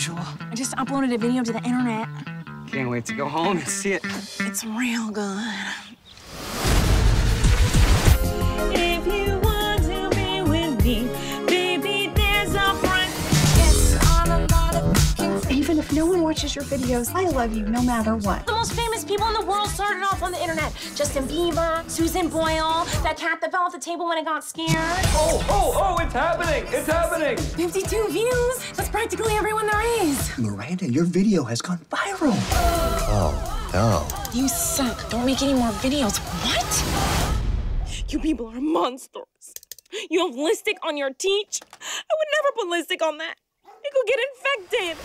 usual? I just uploaded a video to the internet. Can't wait to go home and see it. It's real good. If you want to be with me, baby, there's a front. Even if no one watches your videos, I love you no matter what. The most famous people in the world started off on the internet. Justin Bieber, Susan Boyle, that cat that fell off the table when it got scared. Oh, oh, oh, it's happening! It's happening! 52 views. That's practically everyone there is. Miranda, your video has gone viral. Oh, no. You suck. Don't make any more videos. What? You people are monsters. You have lipstick on your teeth. I would never put lipstick on that. It could get infected.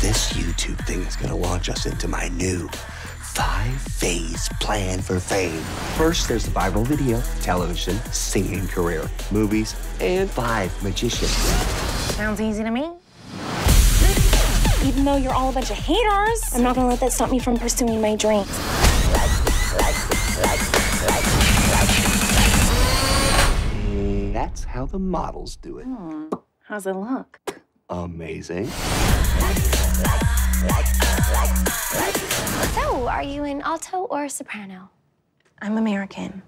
This YouTube thing is gonna launch us into my new five phase plan for fame. First, there's the viral video, television, singing career, movies, and five magicians. Sounds easy to me. Even though you're all a bunch of haters, I'm not gonna let that stop me from pursuing my dreams. That's how the models do it. Hmm, how's it look? Amazing. So, are you an alto or a soprano? I'm American.